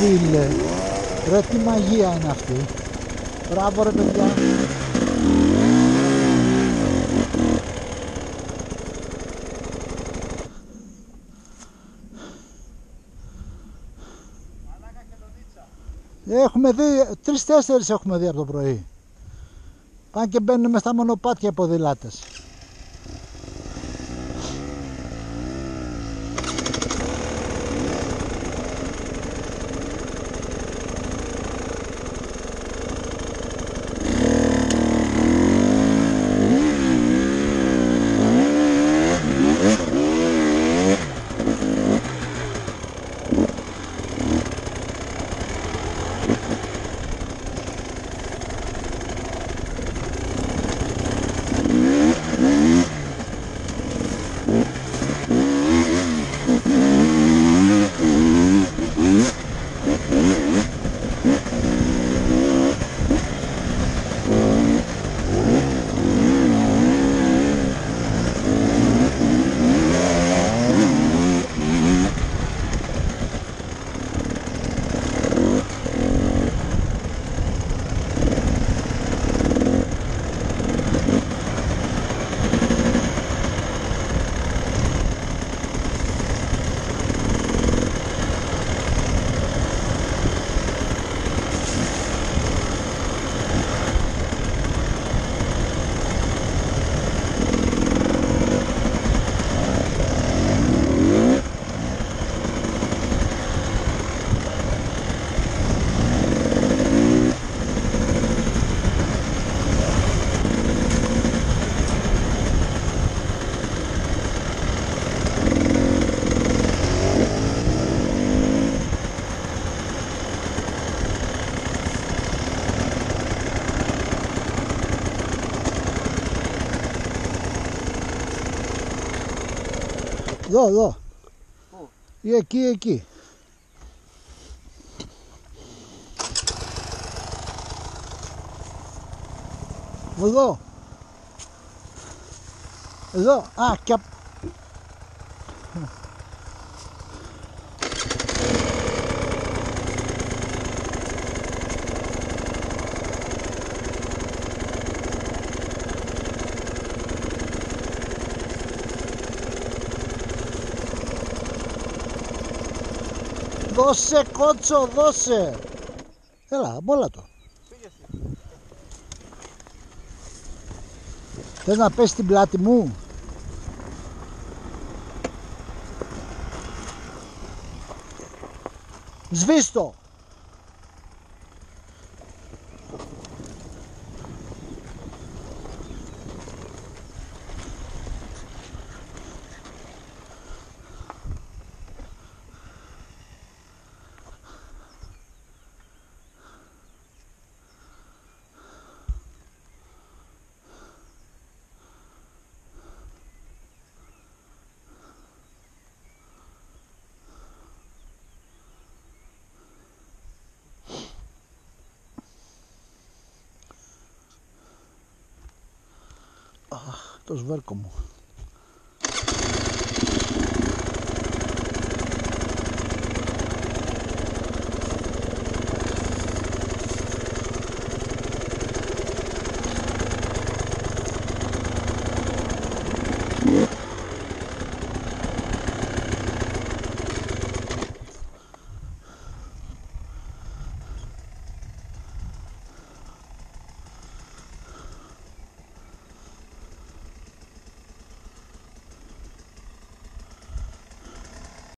Ρε φίλε, ρε τι μαγεία είναι αυτή. Μπράβο ρε παιδιά. Έχουμε δει, τρεις-τέσσερις έχουμε δει από το πρωί. Πάνε και μπαίνουν μες στα μονοπάτια οι Lá, E aqui, e aqui. Lá. Lá. Ah, que a... Δώσε κότσο, δώσε. Έλα, μπόλα το. Πήγε εσύ. Θες να πέσει την πλάτη μου; Σβήστο. Το σβέρκο μου.